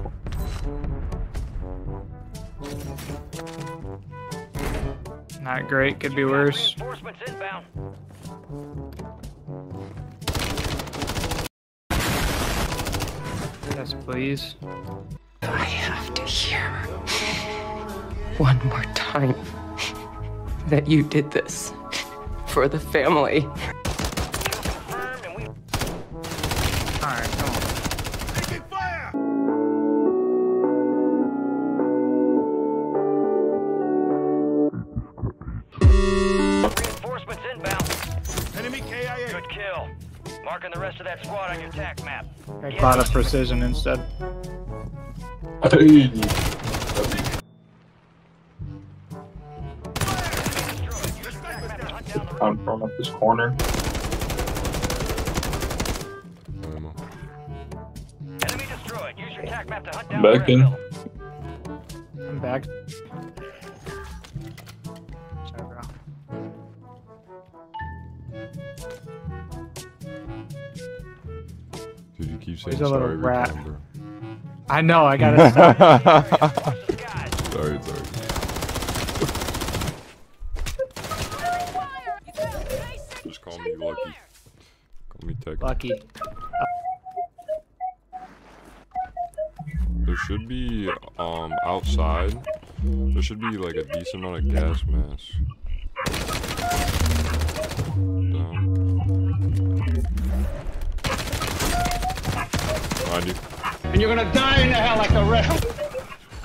left. Not great, could be worse. Yes, please. I have to hear one more time that you did this for the family. Good kill. Marking the rest of that squad on your tac map. I caught a precision instead. Hey. I'm from up this corner. Enemy destroyed. Use your tac map to hunt down Back in. rest of them. I'm back. Keep saying He's a little sorry rat. time. I know, I gotta stop. Sorry, sorry. Just call me Lucki. Call me Tec. Lucki. There should be, um, outside, there should be like a decent amount of gas mask. Down. Behind you. And you're gonna die in the hell like the rest.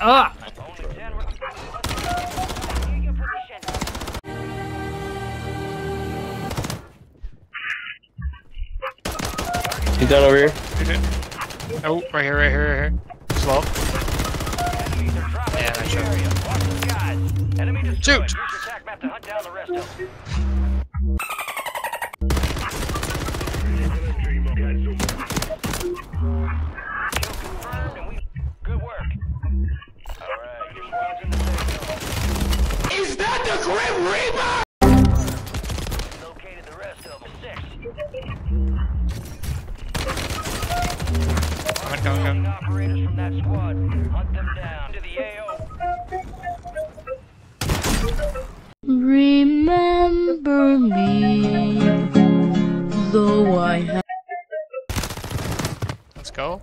Ah! only 10 re- Get your position. He's down over here. Oh, right here, right here, right here. Slow. Enemies are dropping Yeah, into that the Operators from that squad. Hunt them down to the AO. Remember me, though I have. Let's go.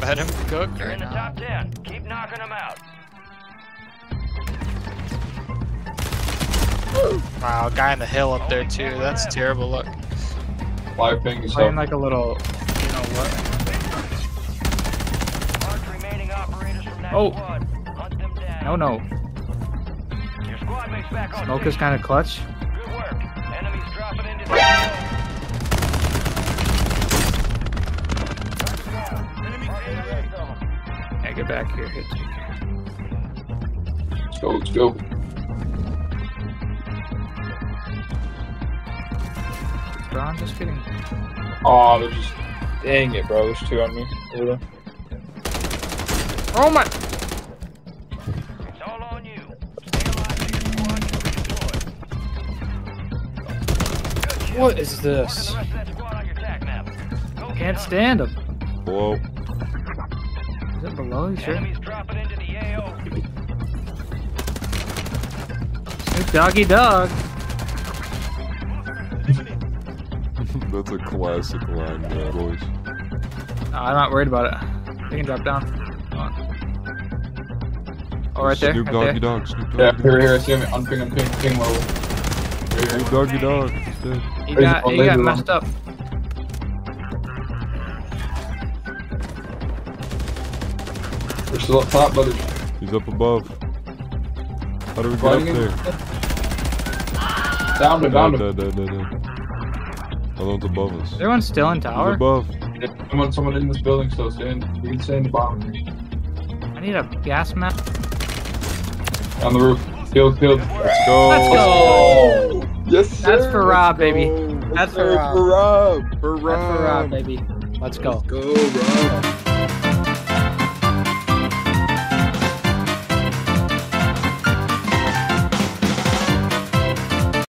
Let him cook You're in the not? top 10. Keep knocking them out. Wow, guy in the hill up there too. That's terrible look. Live ping is Playing up. like a little, you know what? Mark remaining operators from that Oh. squad. Hunt them down. No, no. Your squad mates back on Smoke is kind of clutch. Good work. Enemies dropping into the AO. Enemy Marking the KIA. rest of them. Yeah, get back here. Hit. Let's go, let's go. Bro, I'm just kidding. Oh, they're just. Dang it, bro. There's two on me. Over there. Oh my! It's all on you. Stay alive to your squad can redeploy. What is this? the rest of that squad on your tac map. Go get Can't 'em. stand him. Whoa. Is it below? You sure? Enemies dropping into the AO. Snoop Doggy Dogg. That's a classic line there, boys. No, I'm not worried about it. They can drop down. Come. Oh, right there. Snoop right Doggy there. Dog, Snoop Yeah, Doggy here, Dog. here. I see him. Unping, unping, ping low. Right Snoop here. Doggy Dog. He's dead. You Raise got, one, you raise got messed up. They're still up top, brother. He's up above. How do we get Fighting up there? Down him, down him. Dead, dead, dead, dead, dead. Other one's above us. Is everyone still in He's tower? above. Someone, someone in this building still. Stay in. You can stay in the bottom. I need a gas map. On the roof. Killed, killed. Let's go. Let's go! Yes, sir. That's for Rob, baby. That's for Rob. For Rob. For That's for Rob, baby. Let's go. Go, Rob.